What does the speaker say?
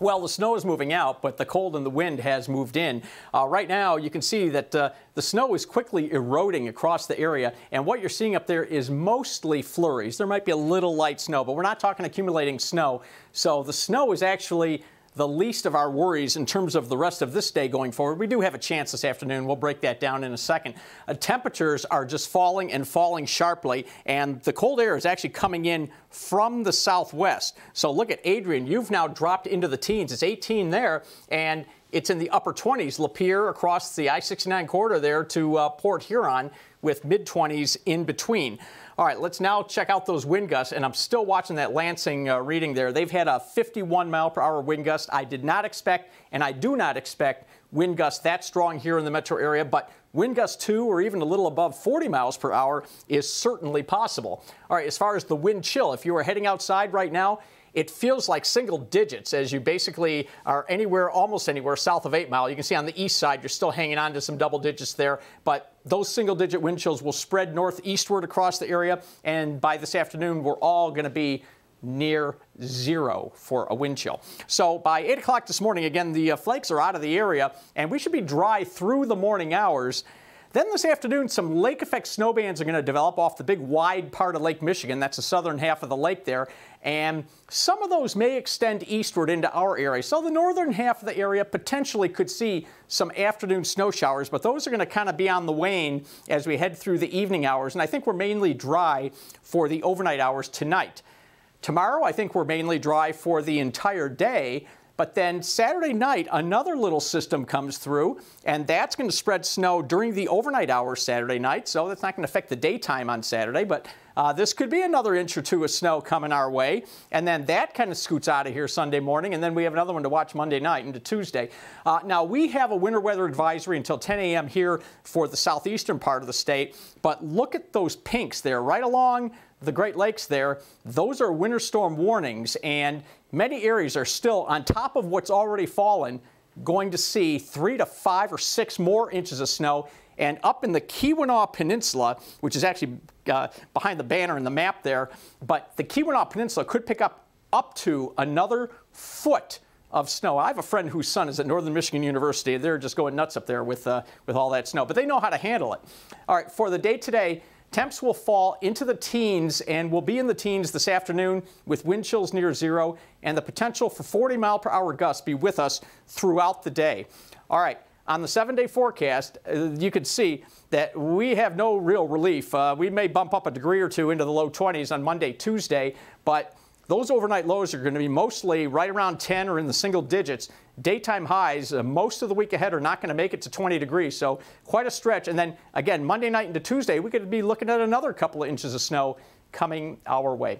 Well, the snow is moving out, but the cold and the wind has moved in. Uh, right now, you can see that uh, the snow is quickly eroding across the area, and what you're seeing up there is mostly flurries. There might be a little light snow, but we're not talking accumulating snow. So the snow is actually the least of our worries in terms of the rest of this day going forward. We do have a chance this afternoon. We'll break that down in a second. Uh, temperatures are just falling and falling sharply, and the cold air is actually coming in from the southwest. So look at Adrian. You've now dropped into the teens. It's 18 there, and it's in the upper 20s. Lapeer across the I-69 corridor there to uh, Port Huron with mid-20s in between. All right, let's now check out those wind gusts, and I'm still watching that Lansing uh, reading there. They've had a 51 mile per hour wind gust. I did not expect, and I do not expect wind gusts that strong here in the metro area, but wind gusts 2 or even a little above 40 miles per hour is certainly possible. All right, as far as the wind chill, if you are heading outside right now, it feels like single digits as you basically are anywhere, almost anywhere south of 8 Mile. You can see on the east side, you're still hanging on to some double digits there, but those single digit wind chills will spread northeastward across the area, and by this afternoon, we're all going to be near zero for a wind chill. So by 8 o'clock this morning, again, the uh, flakes are out of the area, and we should be dry through the morning hours. Then this afternoon, some lake effect snow bands are going to develop off the big wide part of Lake Michigan. That's the southern half of the lake there. And some of those may extend eastward into our area. So the northern half of the area potentially could see some afternoon snow showers, but those are going to kind of be on the wane as we head through the evening hours. And I think we're mainly dry for the overnight hours tonight. Tomorrow, I think we're mainly dry for the entire day. But then Saturday night, another little system comes through, and that's going to spread snow during the overnight hours Saturday night. So that's not going to affect the daytime on Saturday, but uh, this could be another inch or two of snow coming our way. And then that kind of scoots out of here Sunday morning, and then we have another one to watch Monday night into Tuesday. Uh, now, we have a winter weather advisory until 10 a.m. here for the southeastern part of the state, but look at those pinks there right along the Great Lakes there, those are winter storm warnings, and many areas are still, on top of what's already fallen, going to see three to five or six more inches of snow. And up in the Keweenaw Peninsula, which is actually uh, behind the banner in the map there, but the Keweenaw Peninsula could pick up up to another foot of snow. I have a friend whose son is at Northern Michigan University. They're just going nuts up there with, uh, with all that snow, but they know how to handle it. All right, for the day today, Temps will fall into the teens and will be in the teens this afternoon with wind chills near zero and the potential for 40 mile per hour gusts be with us throughout the day. All right, on the seven day forecast, uh, you can see that we have no real relief. Uh, we may bump up a degree or two into the low 20s on Monday, Tuesday, but those overnight lows are going to be mostly right around 10 or in the single digits. Daytime highs, uh, most of the week ahead, are not going to make it to 20 degrees, so quite a stretch. And then again, Monday night into Tuesday, we could be looking at another couple of inches of snow coming our way.